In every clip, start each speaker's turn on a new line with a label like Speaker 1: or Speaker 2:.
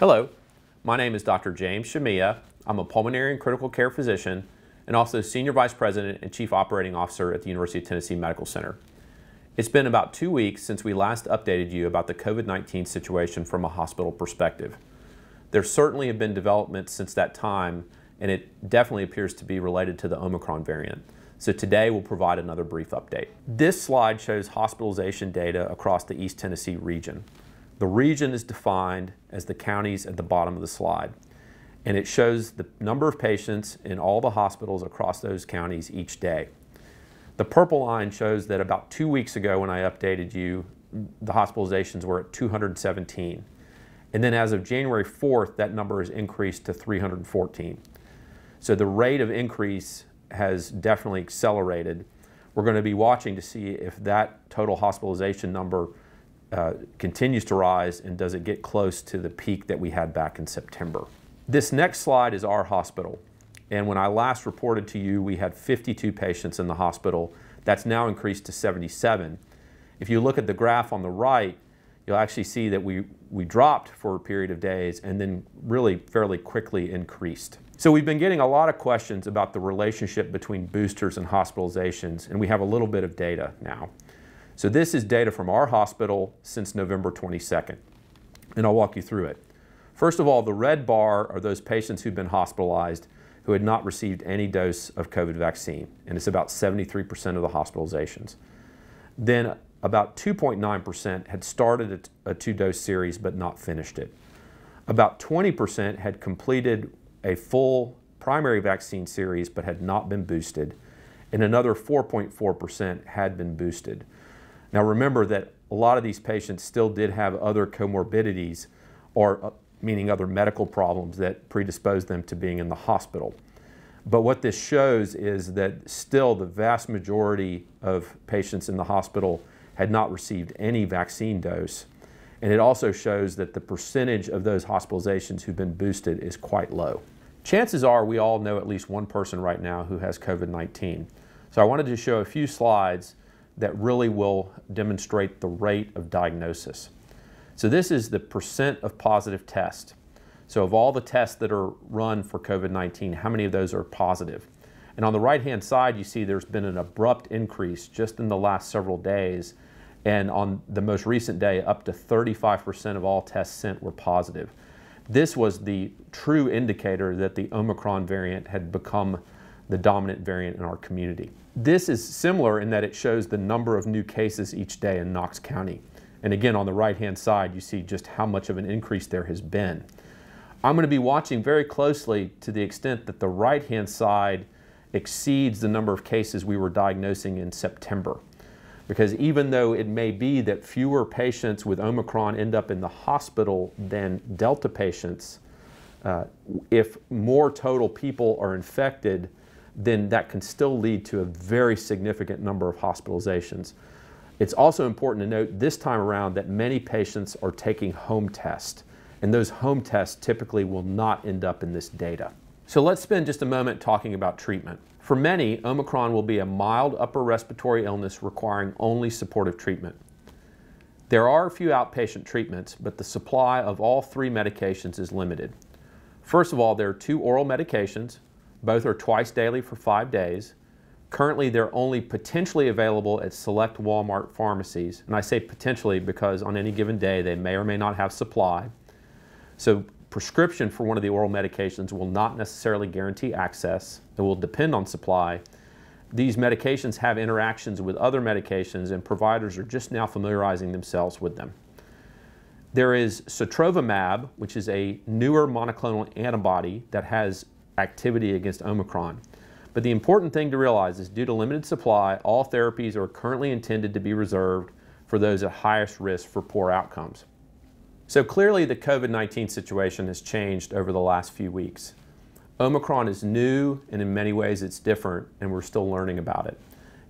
Speaker 1: Hello, my name is Dr. James Shamiyeh. I'm a pulmonary and critical care physician and also Senior Vice President and Chief Operating Officer at the University of Tennessee Medical Center. It's been about two weeks since we last updated you about the COVID-19 situation from a hospital perspective. There certainly have been developments since that time and it definitely appears to be related to the Omicron variant. So today we'll provide another brief update. This slide shows hospitalization data across the East Tennessee region. The region is defined as the counties at the bottom of the slide. And it shows the number of patients in all the hospitals across those counties each day. The purple line shows that about two weeks ago when I updated you, the hospitalizations were at 217. And then as of January 4th, that number has increased to 314. So the rate of increase has definitely accelerated. We're going to be watching to see if that total hospitalization number uh, continues to rise and does it get close to the peak that we had back in September. This next slide is our hospital. And when I last reported to you, we had 52 patients in the hospital. That's now increased to 77. If you look at the graph on the right, you'll actually see that we, we dropped for a period of days and then really fairly quickly increased. So we've been getting a lot of questions about the relationship between boosters and hospitalizations, and we have a little bit of data now. So this is data from our hospital since November 22nd, and I'll walk you through it. First of all, the red bar are those patients who've been hospitalized who had not received any dose of COVID vaccine, and it's about 73% of the hospitalizations. Then about 2.9% had started a, two-dose series but not finished it. About 20% had completed a full primary vaccine series but had not been boosted, and another 4.4% had been boosted. Now remember that a lot of these patients still did have other comorbidities, or uh, meaning other medical problems that predisposed them to being in the hospital. But what this shows is that still the vast majority of patients in the hospital had not received any vaccine dose. And it also shows that the percentage of those hospitalizations who've been boosted is quite low. Chances are we all know at least one person right now who has COVID-19. So I wanted to show a few slides that really will demonstrate the rate of diagnosis. So this is the percent of positive tests. So of all the tests that are run for COVID-19, how many of those are positive? And on the right-hand side, you see there's been an abrupt increase just in the last several days. And on the most recent day, up to 35% of all tests sent were positive. This was the true indicator that the Omicron variant had become the dominant variant in our community. This is similar in that it shows the number of new cases each day in Knox County. And again, on the right-hand side, you see just how much of an increase there has been. I'm going to be watching very closely to the extent that the right-hand side exceeds the number of cases we were diagnosing in September. Because even though it may be that fewer patients with Omicron end up in the hospital than Delta patients, uh, if more total people are infected, then that can still lead to a very significant number of hospitalizations. It's also important to note this time around that many patients are taking home tests, and those home tests typically will not end up in this data. So let's spend just a moment talking about treatment. For many, Omicron will be a mild upper respiratory illness requiring only supportive treatment. There are a few outpatient treatments, but the supply of all three medications is limited. First of all, there are two oral medications. Both are twice daily for five days. Currently, they're only potentially available at select Walmart pharmacies. And I say potentially because on any given day, they may or may not have supply. So prescription for one of the oral medications will not necessarily guarantee access. It will depend on supply. These medications have interactions with other medications and providers are just now familiarizing themselves with them. There is sotrovimab, which is a newer monoclonal antibody that has activity against Omicron. But the important thing to realize is due to limited supply, all therapies are currently intended to be reserved for those at highest risk for poor outcomes. So clearly the COVID-19 situation has changed over the last few weeks. Omicron is new and in many ways it's different and we're still learning about it.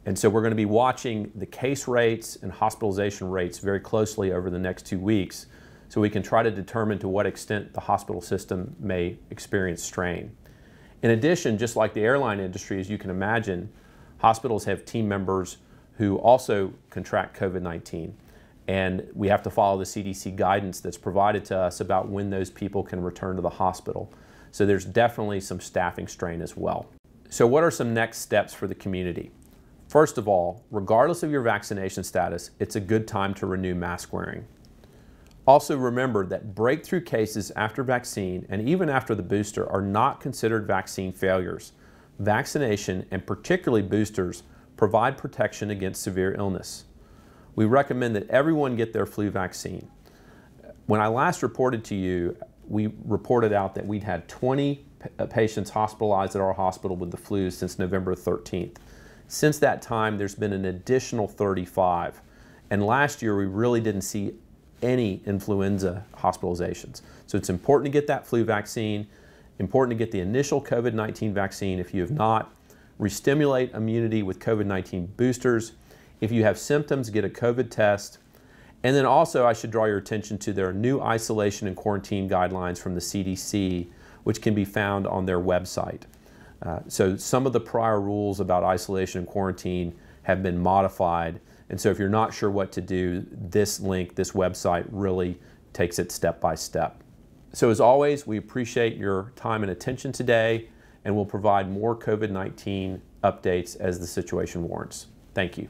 Speaker 1: And so we're going to be watching the case rates and hospitalization rates very closely over the next two weeks so we can try to determine to what extent the hospital system may experience strain. In addition, just like the airline industry, as you can imagine, hospitals have team members who also contract COVID-19. and we have to follow the CDC guidance that's provided to us about when those people can return to the hospital. So there's definitely some staffing strain as well. So what are some next steps for the community? First of all, regardless of your vaccination status, it's a good time to renew mask wearing. Also remember that breakthrough cases after vaccine and even after the booster are not considered vaccine failures. Vaccination, and particularly boosters, provide protection against severe illness. We recommend that everyone get their flu vaccine. When I last reported to you, we reported out that we'd had 20 uh, patients hospitalized at our hospital with the flu since November 13th. Since that time, there's been an additional 35. And last year, we really didn't see any influenza hospitalizations. So it's important to get that flu vaccine, important to get the initial COVID-19 vaccine if you have not, restimulate immunity with COVID-19 boosters. If you have symptoms, get a COVID test. And then also I should draw your attention to their new isolation and quarantine guidelines from the CDC, which can be found on their website. Uh, so some of the prior rules about isolation and quarantine have been modified and so if you're not sure what to do, this link, this website really takes it step by step. So as always, we appreciate your time and attention today, and we'll provide more COVID-19 updates as the situation warrants. Thank you.